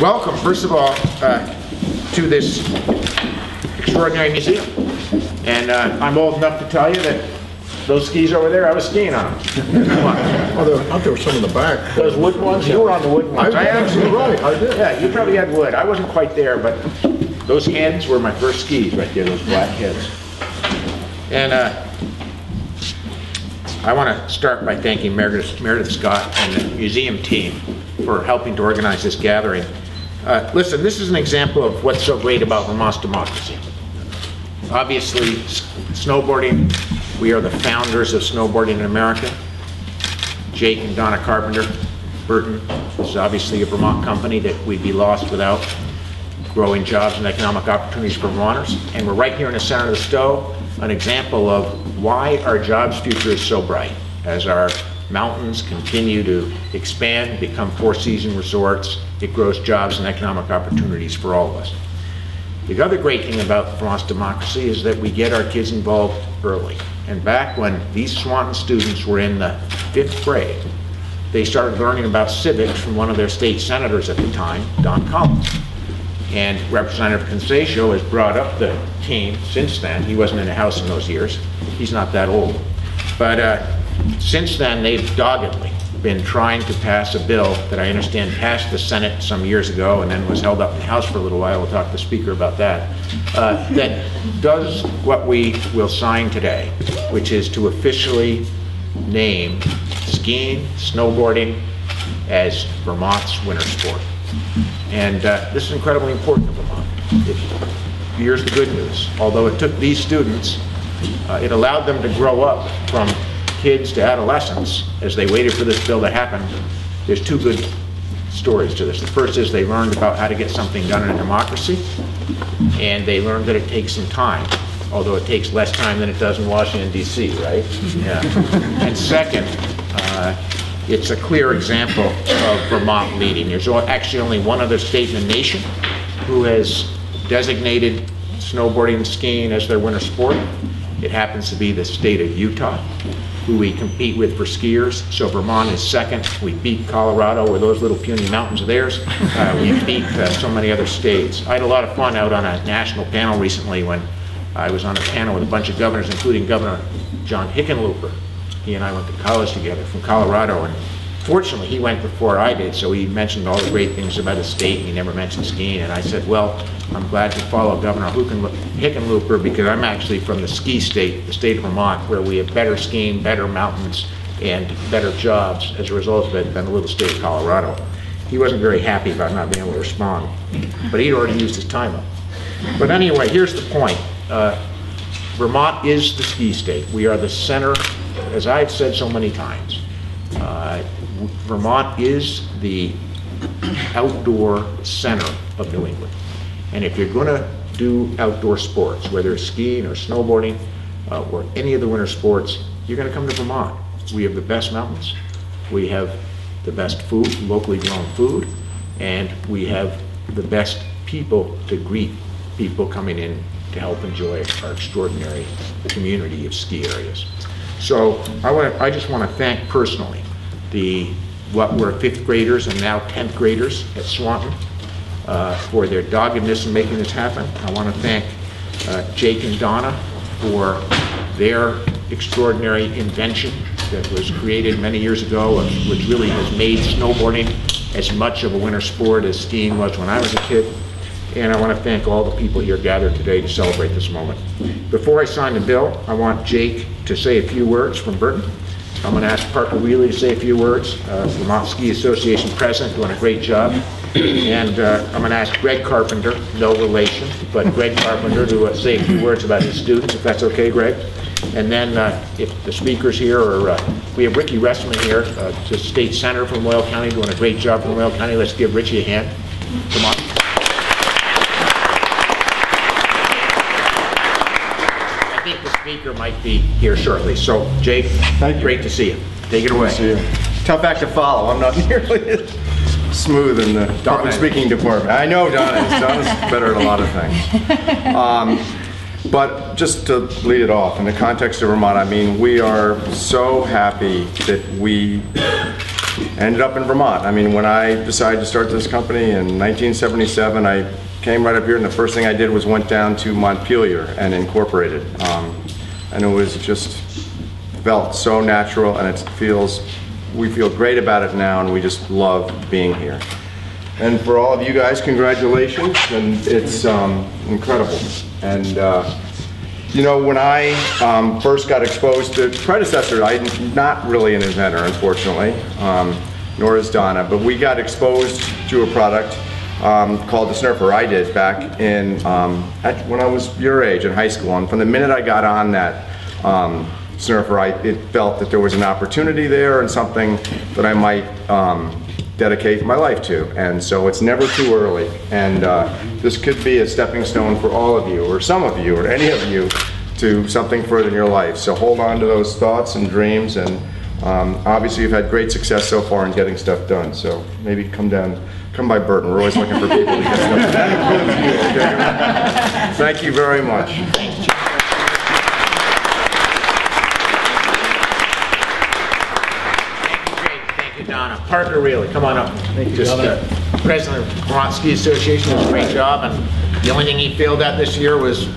welcome, first of all, uh, to this extraordinary museum. And uh, I'm old enough to tell you that those skis over there, I was skiing on them. Oh, there, out there were some in the back. Those wood ones, you were on the wood ones. I- actually- right, I did. Yeah, you probably had wood. I wasn't quite there, but those heads were my first skis right there, those black heads. And uh, I want to start by thanking Meredith Meredith Scott and the museum team for helping to organize this gathering. Uh, Listen, this is an example of what's so great about Vermont's democracy. Obviously, s- snowboarding, we are the founders of snowboarding in America. Jake and Donna Carpenter, Burton, this is obviously a Vermont company that we'd be lost without growing jobs and economic opportunities for Vermonters. And we're right here in the center of the Stowe, an example of why our jobs future is so bright. As our mountains continue to expand, become four-season resorts, it grows jobs and economic opportunities for all of us. The other great thing about Vermont's democracy is that we get our kids involved early. And back when these Swanton students were in the fifth grade, they started learning about civics from one of their state senators at the time, Don Collins. And Representative Consensio has brought up the team since then. He wasn't in the House in those years. He's not that old. But uh, since then, they've doggedly been trying to pass a bill that I understand passed the Senate some years ago and then was held up in the House for a little while. We'll talk to the Speaker about that. uh, That does what we will sign today, which is to officially name skiing, snowboarding as Vermont's winter sport. And uh, this is incredibly important to Vermont. It- Here's the good news. Although it took these students, uh, it allowed them to grow up from kids to adolescents as they waited for this bill to happen. There's two good stories to this. The first is they learned about how to get something done in a democracy, and they learned that it takes some time, although it takes less time than it does in Washington DC, right? Yeah. And second, uh, it's a clear example of Vermont leading. There's actually only one other state in the nation who has designated snowboarding and skiing as their winter sport. It happens to be the state of Utah, who we compete with for skiers. So Vermont is second. We beat Colorado with those little puny mountains of theirs. Uh, We beat uh, so many other states. I had a lot of fun out on a national panel recently when I was on a panel with a bunch of governors, including Governor John Hickenlooper. He and I went to college together from Colorado, and fortunately, he went before I did, so he mentioned all the great things about his state, and he never mentioned skiing. And I said, well, I'm glad to follow Governor Hickenlooper because I'm actually from the ski state, the state of Vermont, where we have better skiing, better mountains, and better jobs as a result of it than the little state of Colorado. He wasn't very happy about not being able to respond, but he'd already used his time up. But anyway, here's the point. Uh, Vermont is the ski state. We are the center, as I've said so many times. uh, Vermont is the outdoor center of New England. And if you're going to do outdoor sports, whether it's skiing or snowboarding uh, or any of the winter sports, you're going to come to Vermont. We have the best mountains, we have the best food, locally grown food, and we have the best people to greet people coming in to help enjoy our extraordinary community of ski areas. So I want I just want to thank personally the, what were fifth graders and now 10th graders at Swanton uh, for their doggedness in making this happen. I want to thank uh, Jake and Donna for their extraordinary invention that was created many years ago, which really has made snowboarding as much of a winter sport as skiing was when I was a kid. And I want to thank all the people here gathered today to celebrate this moment. Before I sign the bill, I want Jake to say a few words from Burton. I'm going to ask Parker Riehle to say a few words, uh, Vermont Ski Association president, doing a great job. And uh, I'm going to ask Greg Carpenter, no relation, but Greg Carpenter to uh, say a few words about his students, if that's okay, Greg. And then uh, if the speaker's here, or uh, we have Ricky Westman here, uh, the state senator from Lamoille County, doing a great job from Lamoille County. Let's give Richie a hand. Come on. I think the speaker might be here shortly. So, Jake, Thank you. great to see you. Take it away. See you. Tough act to follow. I'm not nearly as smooth in the public speaking department. I know Donna is. Donna's better at a lot of things. Um, But just to lead it off, in the context of Vermont, I mean, we are so happy that we ended up in Vermont. I mean, when I decided to start this company in 1977, I came right up here, and the first thing I did was went down to Montpelier and incorporated. Um, and it was just felt so natural, and it feels we feel great about it now, and we just love being here. And for all of you guys, congratulations, and it's um, incredible. And uh, you know, when I um, first got exposed to predecessor, I'm not really an inventor, unfortunately, um, nor is Donna, but we got exposed to a product um, called the Snurfer. I did back in um, at, when I was your age in high school, and from the minute I got on that um, Snurfer, I, it felt that there was an opportunity there and something that I might um, dedicate my life to. And so it's never too early. And uh, this could be a stepping stone for all of you, or some of you, or any of you, to something further in your life. So hold on to those thoughts and dreams. And um, obviously, you've had great success so far in getting stuff done. So maybe come down, come by Burton. We're always looking for people to get stuff done. You, okay? Thank you very much. Thank you, Jake. Thank you, Donna. Parker Riehle, come on up. Thank you, Governor. uh, President of Vermont Ski Association, did a great job, and the only thing he failed at this year was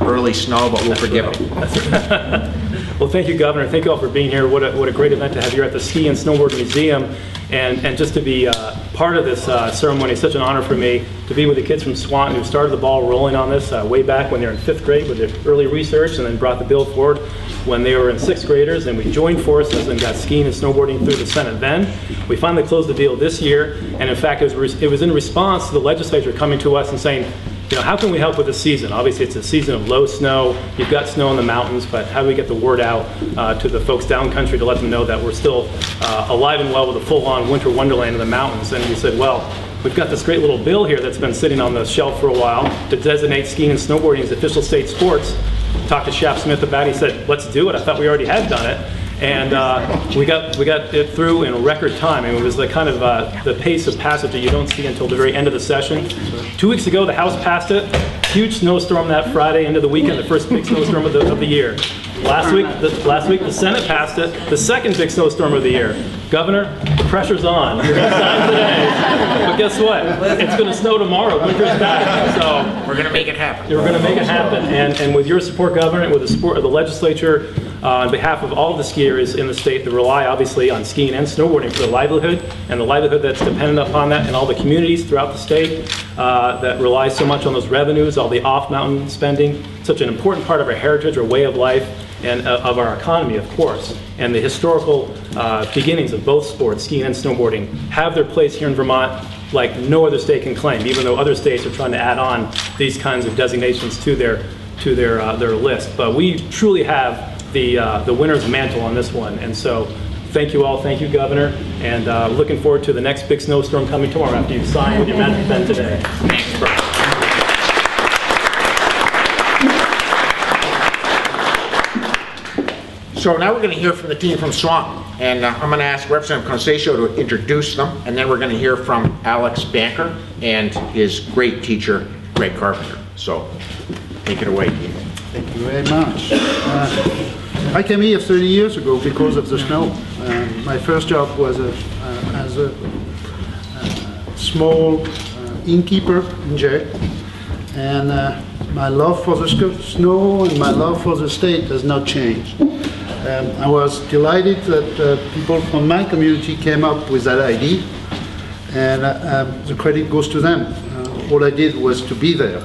early snow, but we'll forgive him. Well, thank you, Governor. Thank you all for being here. What a, what a great event to have you at the Ski and Snowboard Museum. And, and just to be uh, part of this uh, ceremony, it's such an honor for me to be with the kids from Swanton who started the ball rolling on this uh, way back when they were in fifth grade with their early research and then brought the bill forward when they were in sixth graders. And we joined forces and got skiing and snowboarding through the Senate then. We finally closed the deal this year. And in fact, it was, it was in response to the legislature coming to us and saying, you know, how can we help with the season? Obviously, it's a season of low snow. You've got snow in the mountains, but how do we get the word out uh, to the folks down country to let them know that we're still uh, alive and well with a full-on winter wonderland in the mountains? And we said, well, we've got this great little bill here that's been sitting on the shelf for a while to designate skiing and snowboarding as official state sports. Talked to Shap Smith about it. He said, let's do it. I thought we already had done it. And uh, we got we got it through in a record time. I mean, it was the kind of uh, the pace of passage that you don't see until the very end of the session. Two weeks ago, the House passed it. Huge snowstorm that Friday into the weekend, the first big snowstorm of the, of the year. Last week, the, last week the Senate passed it, the second big snowstorm of the year. Governor, the pressure's on. You're gonna sign today, but guess what? It's going to snow tomorrow. Winter's back. So We're gonna make it happen. we're going to make it happen. And, and with your support, Governor, and with the support of the legislature, on behalf of all the skiers in the state that rely obviously on skiing and snowboarding for their livelihood, and the livelihood that's dependent upon that, and all the communities throughout the state uh, that rely so much on those revenues, all the off-mountain spending, such an important part of our heritage, our way of life, and uh, of our economy, of course. And the historical uh, beginnings of both sports, skiing and snowboarding, have their place here in Vermont like no other state can claim, even though other states are trying to add on these kinds of designations to their to their uh, their list. But we truly have the uh, the winner's mantle on this one, and so thank you all, thank you, Governor, and uh, looking forward to the next big snowstorm coming tomorrow after signed with your magic pen today. So now we're going to hear from the team from Swanton, and uh, I'm going to ask Representative Concesio to introduce them, and then we're going to hear from Alex Banker and his great teacher, Greg Carpenter. So take it away. Thank you very much. Uh, I came here 30 years ago because of the snow. Uh, my first job was a, uh, as a uh, small uh, innkeeper in jail. And uh, my love for the snow and my love for the state has not changed. Um, I was delighted that uh, people from my community came up with that idea, and uh, um, the credit goes to them. Uh, all I did was to be there.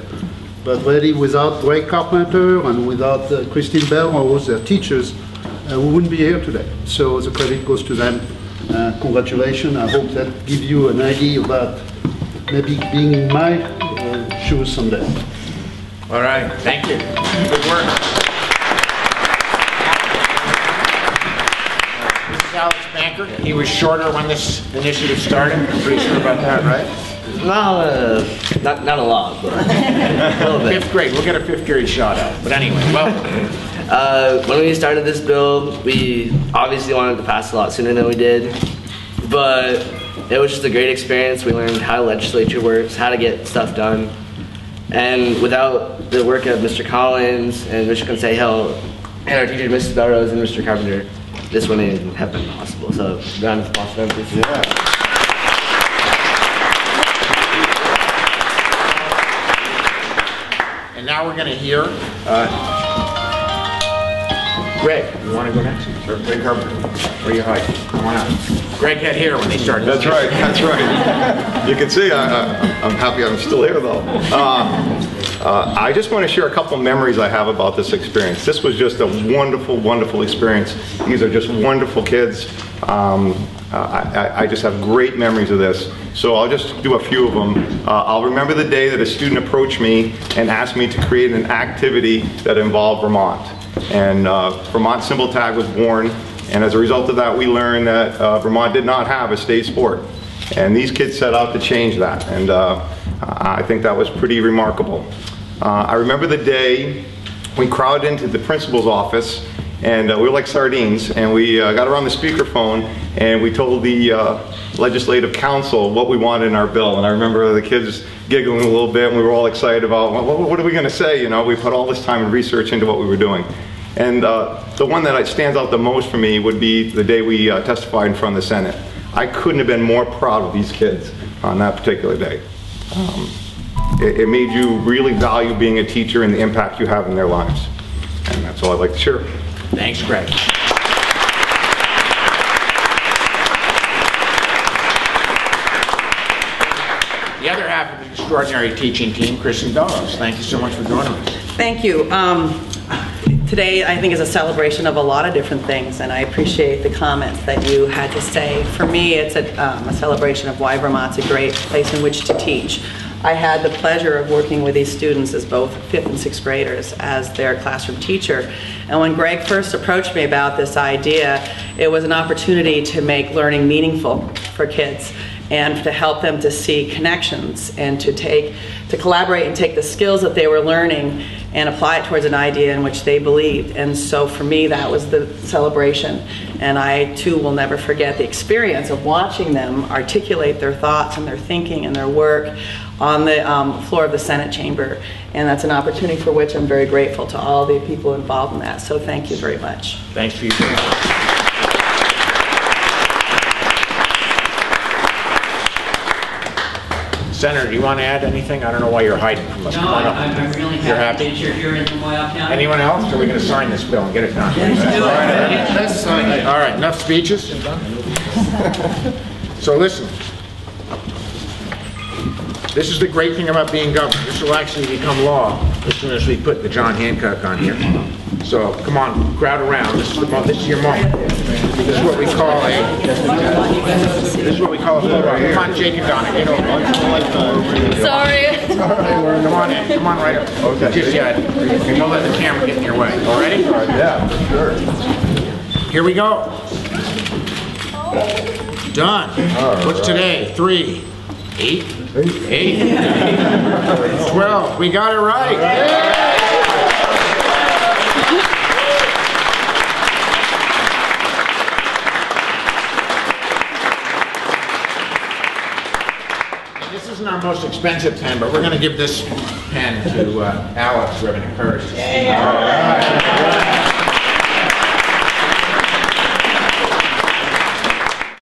But really, without Greg Carpenter and without uh, Christine Belrose, their teachers, uh, we wouldn't be here today. So the credit goes to them. Uh, congratulations. I hope that gives you an idea about maybe being in my uh, shoes someday. All right, thank you. Good work. Alex Banker. He was shorter when this initiative started. I'm pretty sure about that, right? Well, uh, not not a lot, but a little bit. Fifth grade, we'll get a fifth grade shot out. But anyway, welcome. Uh, when we started this bill, we obviously wanted to pass a lot sooner than we did, but it was just a great experience. We learned how legislature works, how to get stuff done, and without the work of Mr. Collins and Mr. Consejo and our teachers, Mrs. Belrose and Mr. Carpenter, this wouldn't have been possible. So, round of applause for them. Yeah. Now we're going to hear, uh, Greg, you want to go next? Sure. Greg Herbert, where you hiding? Come on out. Greg had here when they started. That's right, that's right. You can see, I, I- I'm happy I'm still here, though. Uh, uh, I just want to share a couple memories I have about this experience. This was just a wonderful, wonderful experience. These are just wonderful kids. Um, uh, I I- just have great memories of this. So I'll just do a few of them. Uh, I'll remember the day that a student approached me and asked me to create an activity that involved Vermont. And uh, Vermont Symbol Tag was born, and as a result of that, we learned that uh, Vermont did not have a state sport. And these kids set out to change that, and uh, I think that was pretty remarkable. Uh, I remember the day we crowded into the principal's office, and uh, we were like sardines, and we uh, got around the speakerphone, and we told the uh, legislative council what we wanted in our bill. And I remember the kids giggling a little bit, and we were all excited about, well, what are we going to say? You know, we put all this time and research into what we were doing. And uh, the one that stands out the most for me would be the day we uh, testified in front of the Senate. I couldn't have been more proud of these kids on that particular day. Um, it, it made you really value being a teacher and the impact you have in their lives. And that's all I'd like to share. Thanks, Greg. The other half of the extraordinary teaching team, Kristen Bellows. Thank you so much for joining us. Thank you. Um, Today, I think, is a celebration of a lot of different things, and I appreciate the comments that you had to say. For me, it's a um, a celebration of why Vermont's a great place in which to teach. I had the pleasure of working with these students as both fifth and sixth graders as their classroom teacher. And when Greg first approached me about this idea, it was an opportunity to make learning meaningful for kids and to help them to see connections and to take to collaborate and take the skills that they were learning and apply it towards an idea in which they believed and so for me that was the celebration and i too will never forget the experience of watching them articulate their thoughts and their thinking and their work on the um, floor of the senate chamber and that's an opportunity for which i'm very grateful to all the people involved in that so thank you very much Thanks for your service. Senator, do you want to add anything? I don't know why you're hiding from us. No, Come on up. I'm I'm really You're happy happy? that you're here in Lamoille County. Anyone else? Or are we going to sign this bill and get it done? Let's sign it. All right, enough speeches. So listen. This is the great thing about being governor. This will actually become law as soon as we put the John Hancock on here. So come on, crowd around. This is the mo, this is your moment. This is what we call a, this is what we call a photo. Come on, Jake and Donna, get over. Sorry. Come on in, come on right up. Okay. Just yet. And don't let the camera get in your way, all ready? Yeah, sure. Here we go. Oh. Done. What's today? Three, eight, eight, twelve. We got it right. This isn't our most expensive pen, but we're going to give this pen to uh, Alex Ribbon Hurst.